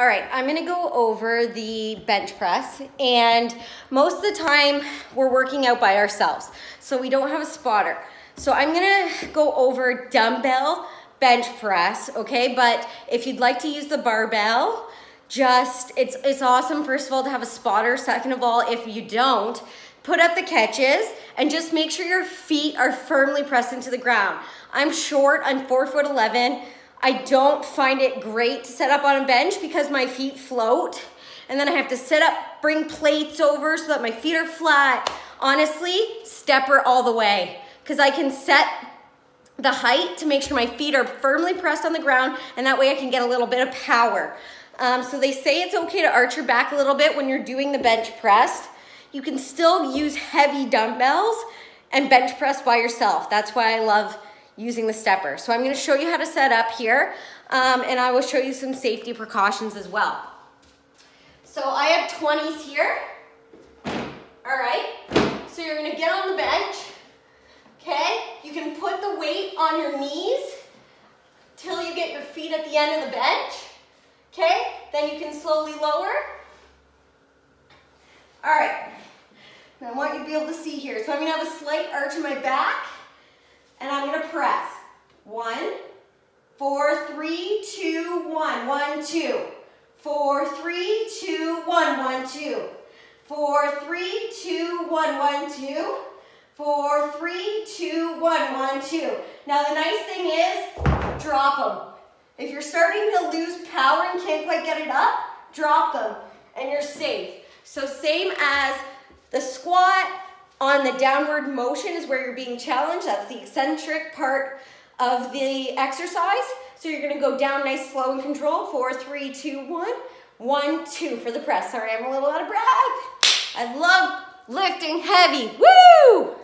All right, I'm gonna go over the bench press and most of the time we're working out by ourselves. So we don't have a spotter. So I'm gonna go over dumbbell bench press, okay? But if you'd like to use the barbell, just, it's, it's awesome, first of all, to have a spotter. Second of all, if you don't, put up the catches and just make sure your feet are firmly pressed into the ground. I'm short, I'm four foot 11. I don't find it great to set up on a bench because my feet float and then I have to sit up, bring plates over so that my feet are flat. Honestly, stepper all the way because I can set the height to make sure my feet are firmly pressed on the ground and that way I can get a little bit of power. Um, so they say it's okay to arch your back a little bit when you're doing the bench press. You can still use heavy dumbbells and bench press by yourself. That's why I love using the stepper. So I'm gonna show you how to set up here um, and I will show you some safety precautions as well. So I have 20s here. All right, so you're gonna get on the bench, okay? You can put the weight on your knees till you get your feet at the end of the bench, okay? Then you can slowly lower. All right, I want you to be able to see here. So I'm gonna have a slight arch in my back and I'm gonna press. One, four, three, two, one, one, two. Four, three, two, one, one, two. Four, three, two, one, one, two. Four, three, two, one, one, two. Now the nice thing is, drop them. If you're starting to lose power and can't quite get it up, drop them and you're safe. So same as the squat, on the downward motion is where you're being challenged. That's the eccentric part of the exercise. So you're gonna go down nice, slow and control. Four, three, two, one. One, two for the press. Sorry, I'm a little out of breath. I love lifting heavy. Woo!